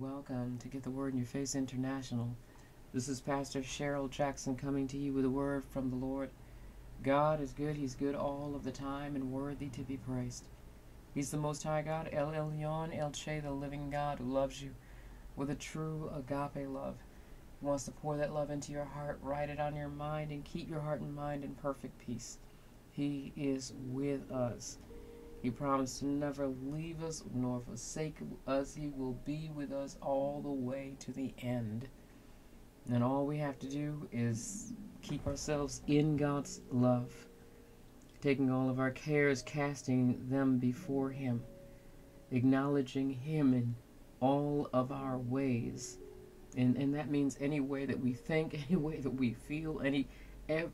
welcome to Get the Word in Your Face International. This is Pastor Cheryl Jackson coming to you with a word from the Lord. God is good, He's good all of the time and worthy to be praised. He's the Most High God, El Elyon, El Chai, the living God who loves you with a true agape love. He wants to pour that love into your heart, write it on your mind, and keep your heart and mind in perfect peace. He is with us. He promised to never leave us nor forsake us. He will be with us all the way to the end. And all we have to do is keep ourselves in God's love, taking all of our cares, casting them before Him, acknowledging Him in all of our ways. And, and that means any way that we think, any way that we feel, any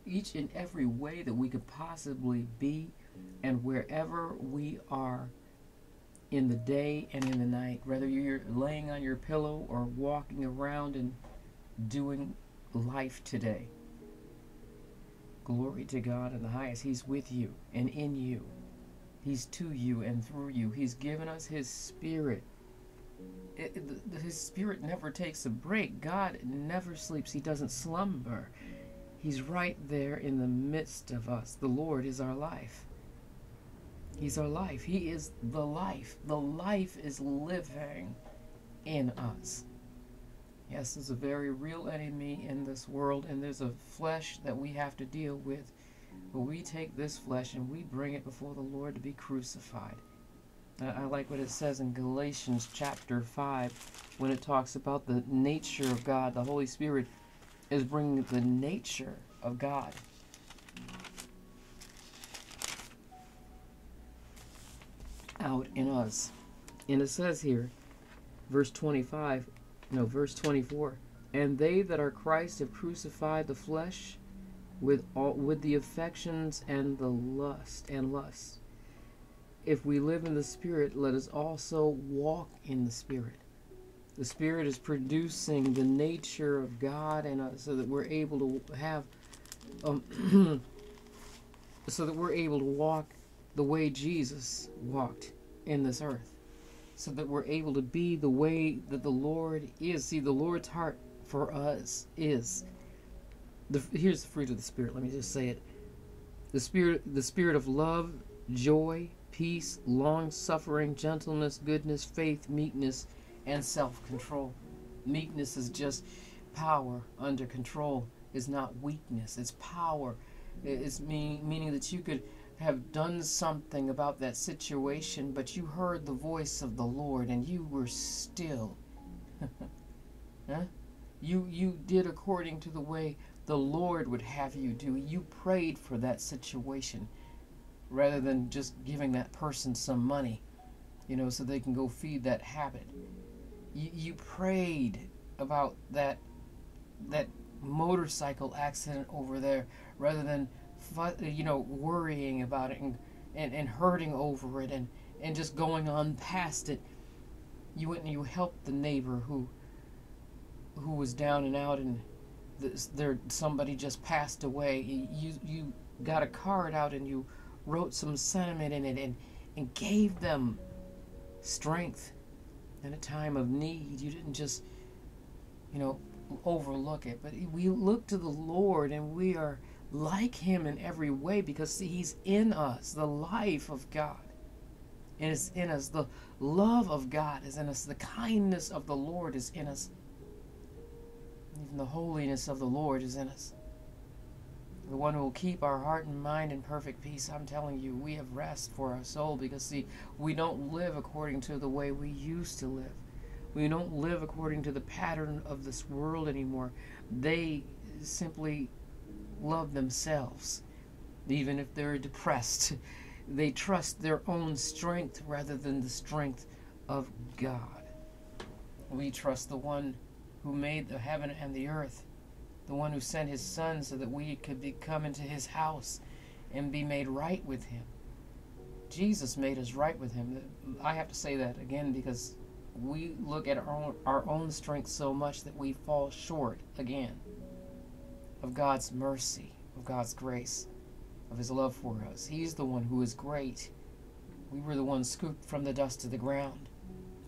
each and every way that we could possibly be and wherever we are in the day and in the night, whether you're laying on your pillow or walking around and doing life today. Glory to God in the highest. He's with you and in you. He's to you and through you. He's given us His Spirit. It, it, his Spirit never takes a break. God never sleeps. He doesn't slumber. He's right there in the midst of us. The Lord is our life. He's our life. He is the life. The life is living in us. Yes, there's a very real enemy in this world, and there's a flesh that we have to deal with. But we take this flesh and we bring it before the Lord to be crucified. I like what it says in Galatians chapter 5 when it talks about the nature of God. The Holy Spirit is bringing the nature of God out in us. And it says here, verse 25, no, verse 24, and they that are Christ have crucified the flesh with all with the affections and the lust and lust. If we live in the Spirit, let us also walk in the Spirit. The Spirit is producing the nature of God in us so that we're able to have, um, so that we're able to walk the way Jesus walked in this earth so that we're able to be the way that the Lord is. See, the Lord's heart for us is the here's the fruit of the spirit. Let me just say it. The spirit the spirit of love, joy, peace, long suffering, gentleness, goodness, faith, meekness, and self-control. Meekness is just power under control. Is not weakness. It's power. It's mean, meaning that you could have done something about that situation, but you heard the voice of the Lord and you were still. huh? You you did according to the way the Lord would have you do. You prayed for that situation rather than just giving that person some money, you know, so they can go feed that habit. You, you prayed about that that motorcycle accident over there rather than you know, worrying about it and, and, and hurting over it and, and just going on past it. You went and you helped the neighbor who who was down and out and there somebody just passed away. You you got a card out and you wrote some sentiment in it and, and gave them strength in a time of need. You didn't just, you know, overlook it, but we look to the Lord and we are like him in every way because see, he's in us, the life of God. And it's in us. The love of God is in us. The kindness of the Lord is in us. Even the holiness of the Lord is in us. The one who will keep our heart and mind in perfect peace. I'm telling you, we have rest for our soul because, see, we don't live according to the way we used to live. We don't live according to the pattern of this world anymore. They simply love themselves, even if they're depressed. They trust their own strength rather than the strength of God. We trust the one who made the heaven and the earth, the one who sent his son so that we could be, come into his house and be made right with him. Jesus made us right with him. I have to say that again because we look at our own, our own strength so much that we fall short again of God's mercy, of God's grace, of His love for us. He's the one who is great. We were the ones scooped from the dust to the ground.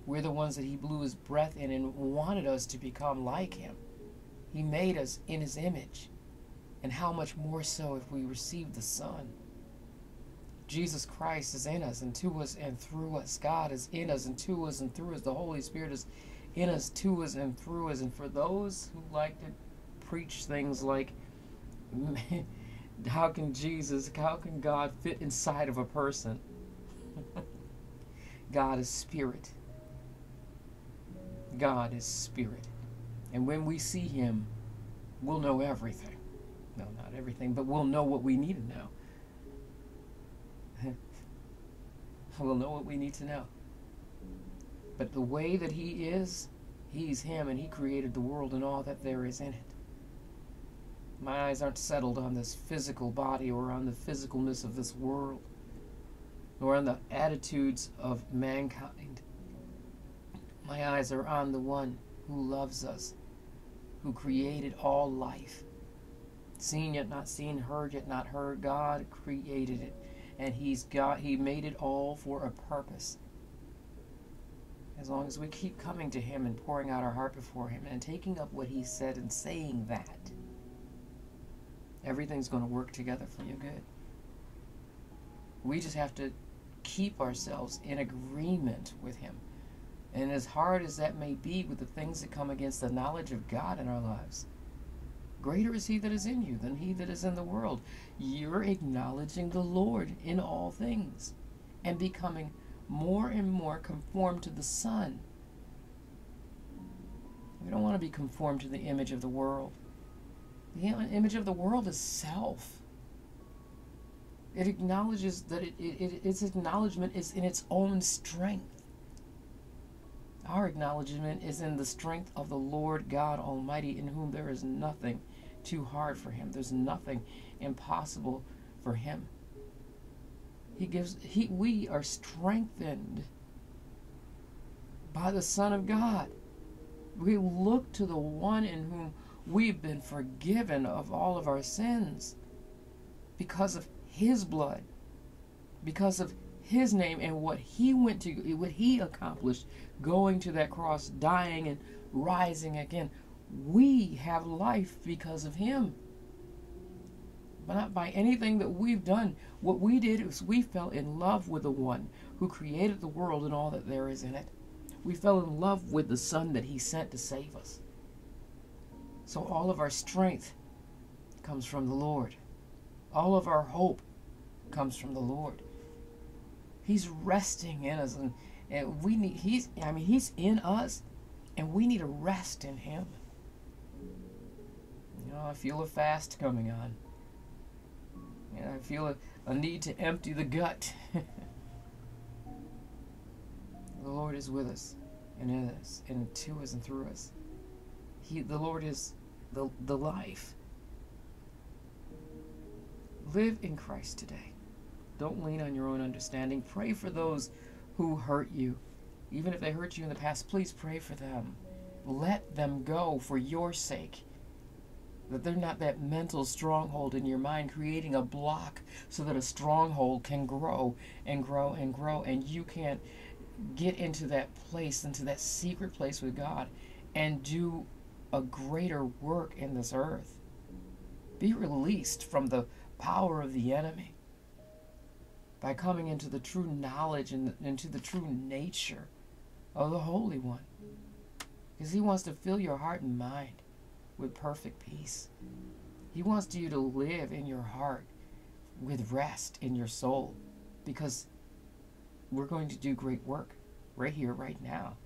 We're the ones that He blew His breath in and wanted us to become like Him. He made us in His image. And how much more so if we receive the Son? Jesus Christ is in us and to us and through us. God is in us and to us and through us. The Holy Spirit is in us, to us, and through us. And for those who like to preach things like, how can Jesus, how can God fit inside of a person? God is spirit. God is spirit. And when we see him, we'll know everything. No, not everything, but we'll know what we need to know. we'll know what we need to know. But the way that he is, he's him and he created the world and all that there is in it. My eyes aren't settled on this physical body or on the physicalness of this world, nor on the attitudes of mankind. My eyes are on the one who loves us, who created all life. Seen yet not seen, heard yet not heard. God created it. And He's got He made it all for a purpose. As long as we keep coming to Him and pouring out our heart before Him and taking up what He said and saying that, everything's going to work together for your good. We just have to keep ourselves in agreement with Him. And as hard as that may be with the things that come against the knowledge of God in our lives, greater is He that is in you than He that is in the world. You're acknowledging the Lord in all things and becoming more and more conformed to the Son. We don't want to be conformed to the image of the world. The image of the world is self. It acknowledges that it, it, its acknowledgement is in its own strength. Our acknowledgement is in the strength of the Lord God Almighty, in whom there is nothing too hard for him. There's nothing impossible for him. He gives he we are strengthened by the Son of God. We look to the one in whom we've been forgiven of all of our sins because of his blood, because of his name and what he went to what he accomplished going to that cross, dying and rising again. We have life because of him but not by anything that we've done. What we did is we fell in love with the one who created the world and all that there is in it. We fell in love with the Son that He sent to save us. So all of our strength comes from the Lord. All of our hope comes from the Lord. He's resting in us and, and we need he's I mean he's in us and we need to rest in him. You know, I feel a fast coming on. And I feel a, a need to empty the gut. the Lord is with us and in us and to us and through us. He, the Lord is the, the life. Live in Christ today. Don't lean on your own understanding. Pray for those who hurt you. Even if they hurt you in the past, please pray for them. Let them go for your sake that they're not that mental stronghold in your mind creating a block so that a stronghold can grow and grow and grow and you can't get into that place into that secret place with god and do a greater work in this earth be released from the power of the enemy by coming into the true knowledge and into the true nature of the holy one because he wants to fill your heart and mind with perfect peace. He wants you to live in your heart with rest in your soul because we're going to do great work right here, right now.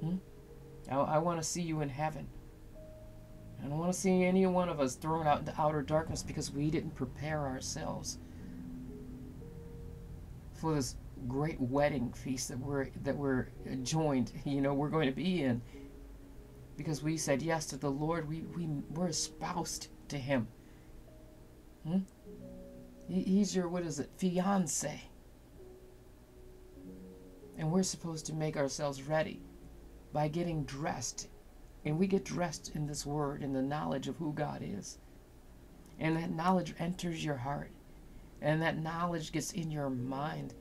Hmm? I, I want to see you in heaven. I don't want to see any one of us thrown out into outer darkness because we didn't prepare ourselves for this great wedding feast that we're that we're joined. You know, we're going to be in because we said yes to the Lord. We, we, we're espoused to Him. Hmm? He, he's your, what is it, fiance. And we're supposed to make ourselves ready by getting dressed. And we get dressed in this word, in the knowledge of who God is. And that knowledge enters your heart. And that knowledge gets in your mind.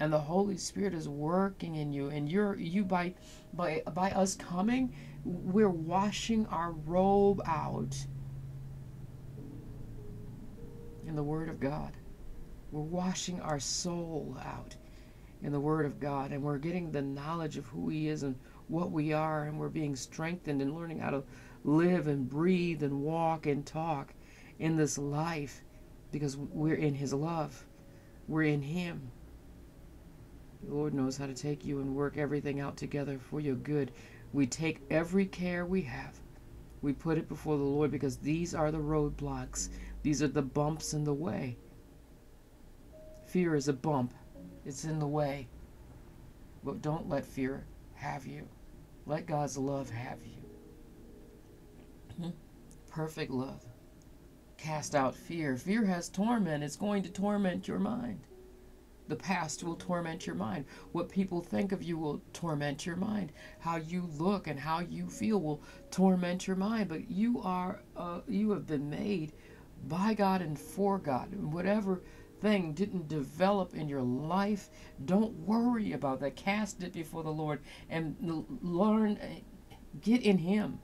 and the Holy Spirit is working in you and you're you by by by us coming we're washing our robe out in the word of God we're washing our soul out in the word of God and we're getting the knowledge of who he is and what we are and we're being strengthened and learning how to live and breathe and walk and talk in this life because we're in his love we're in him the Lord knows how to take you and work everything out together for your good. We take every care we have. We put it before the Lord because these are the roadblocks. These are the bumps in the way. Fear is a bump. It's in the way. But don't let fear have you. Let God's love have you. Hmm? Perfect love. Cast out fear. Fear has torment. It's going to torment your mind. The past will torment your mind. What people think of you will torment your mind. How you look and how you feel will torment your mind. But you are, uh, you have been made by God and for God. And whatever thing didn't develop in your life, don't worry about that. Cast it before the Lord and learn, uh, get in Him.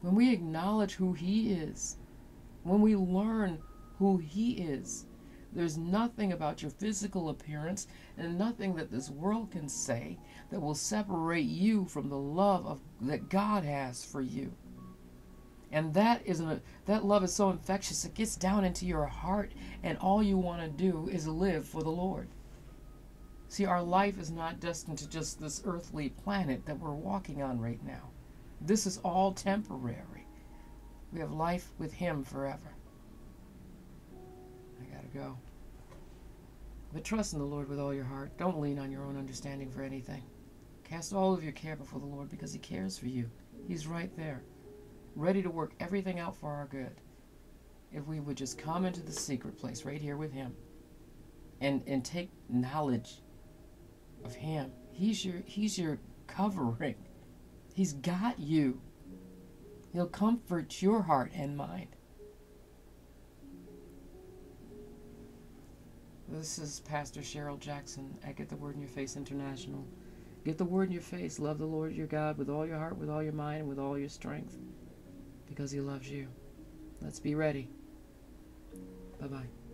When we acknowledge who He is, when we learn who He is, there's nothing about your physical appearance and nothing that this world can say that will separate you from the love of that God has for you. And that is a, that love is so infectious it gets down into your heart and all you want to do is live for the Lord. See, our life is not destined to just this earthly planet that we're walking on right now. This is all temporary. We have life with him forever. I got to go. But trust in the Lord with all your heart. Don't lean on your own understanding for anything. Cast all of your care before the Lord because He cares for you. He's right there, ready to work everything out for our good. If we would just come into the secret place right here with Him and, and take knowledge of Him. He's your He's your covering. He's got you. He'll comfort your heart and mind. This is Pastor Cheryl Jackson at Get the Word in Your Face International. Get the Word in your face. Love the Lord your God with all your heart, with all your mind, and with all your strength because He loves you. Let's be ready. Bye bye.